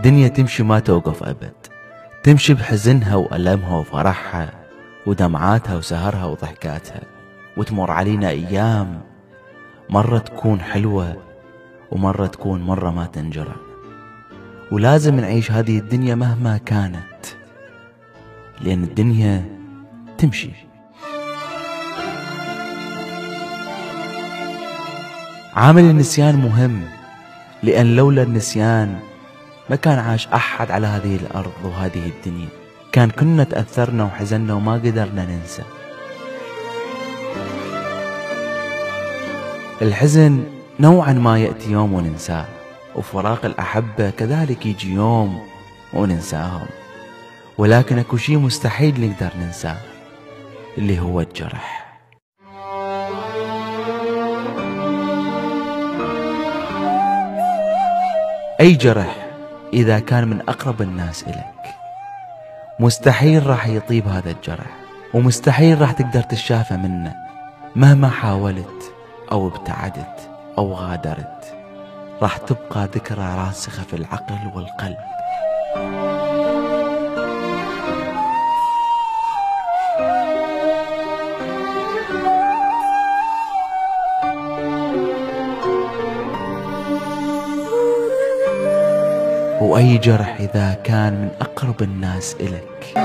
الدنيا تمشي ما توقف أبد. تمشي بحزنها وألمها وفرحها ودمعاتها وسهرها وضحكاتها وتمر علينا أيام مرة تكون حلوة ومرة تكون مرة ما تنجرى ولازم نعيش هذه الدنيا مهما كانت لأن الدنيا تمشي. عامل النسيان مهم لأن لولا النسيان ما كان عاش أحد على هذه الأرض وهذه الدنيا. كان كنا تأثرنا وحزنا وما قدرنا ننسى. الحزن نوعا ما يأتي يوم وننساه وفراق الأحبة كذلك يجي يوم وننساهم. ولكن أكو شي مستحيل نقدر ننساه اللي هو الجرح. أي جرح؟ إذا كان من أقرب الناس إليك. مستحيل راح يطيب هذا الجرح ومستحيل راح تقدر تشافى منه مهما حاولت أو ابتعدت أو غادرت. راح تبقى ذكرى راسخة في العقل والقلب. وأي جرح إذا كان من أقرب الناس إلك